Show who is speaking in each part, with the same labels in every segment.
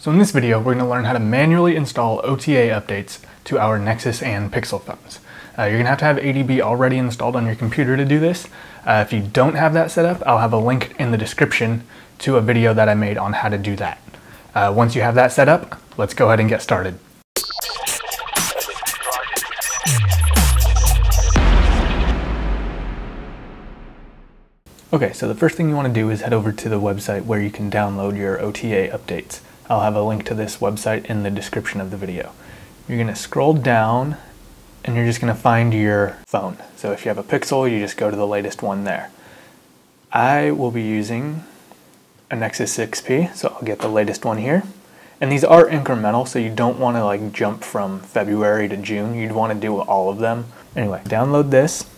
Speaker 1: So in this video, we're going to learn how to manually install OTA updates to our Nexus and Pixel phones. Uh, you're going to have to have ADB already installed on your computer to do this. Uh, if you don't have that set up, I'll have a link in the description to a video that I made on how to do that. Uh, once you have that set up, let's go ahead and get started. Okay, so the first thing you want to do is head over to the website where you can download your OTA updates. I'll have a link to this website in the description of the video. You're to scroll down and you're just to find your phone. So if you have a Pixel, you just go to the latest one there. I will be using a Nexus 6P, so I'll get the latest one here. And these are incremental, so you don't want to like jump from February to June. You'd want to do all of them. Anyway, download this.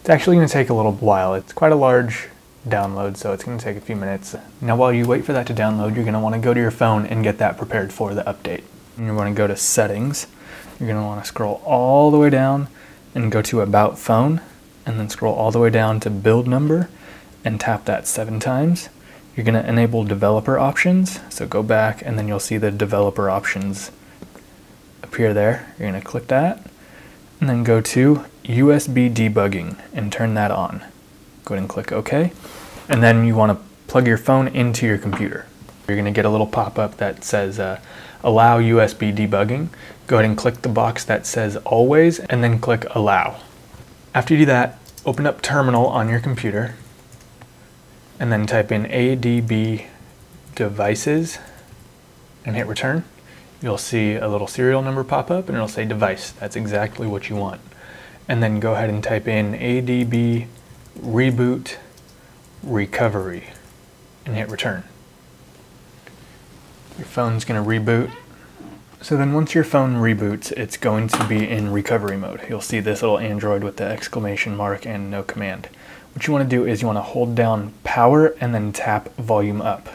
Speaker 1: It's actually to take a little while. It's quite a large download, so it's going to take a few minutes. Now while you wait for that to download, you're going to want to go to your phone and get that prepared for the update. You're going to go to settings. You're going to want to scroll all the way down and go to about phone and then scroll all the way down to build number and tap that seven times. You're going to enable developer options. So go back and then you'll see the developer options appear there. You're going to click that and then go to USB debugging and turn that on. Go ahead and click OK. And then you want to plug your phone into your computer. You're going to get a little pop-up that says uh, allow USB debugging. Go ahead and click the box that says always and then click allow. After you do that, open up terminal on your computer and then type in ADB devices and hit return. You'll see a little serial number pop up and it'll say device. That's exactly what you want. And then go ahead and type in ADB reboot recovery and hit return. Your phone's going to reboot. So then once your phone reboots, it's going to be in recovery mode. You'll see this little Android with the exclamation mark and no command. What you want to do is you want to hold down power and then tap volume up,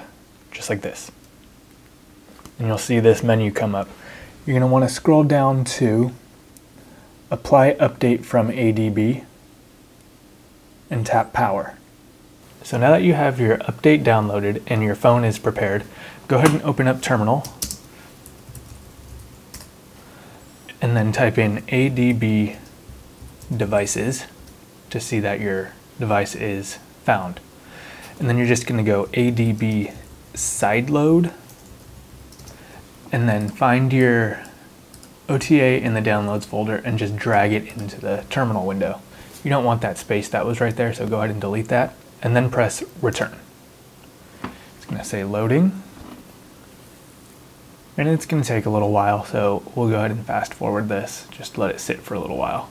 Speaker 1: just like this. And you'll see this menu come up. You're going to want to scroll down to apply update from ADB and tap power. So now that you have your update downloaded and your phone is prepared, go ahead and open up terminal and then type in ADB devices to see that your device is found. And then you're just going to go ADB sideload and then find your OTA in the downloads folder and just drag it into the terminal window. You don't want that space that was right there, so go ahead and delete that and then press return. It's going to say loading. And it's going to take a little while, so we'll go ahead and fast forward this. Just let it sit for a little while.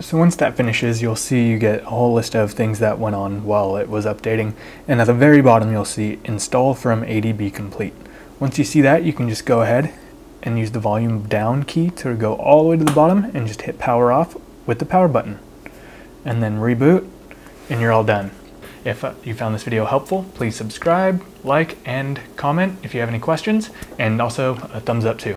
Speaker 1: So once that finishes, you'll see you get a whole list of things that went on while it was updating. And at the very bottom, you'll see install from ADB complete. Once you see that, you can just go ahead and use the volume down key to go all the way to the bottom and just hit power off with the power button. And then reboot and you're all done. If uh, you found this video helpful, please subscribe, like, and comment if you have any questions, and also a thumbs up too.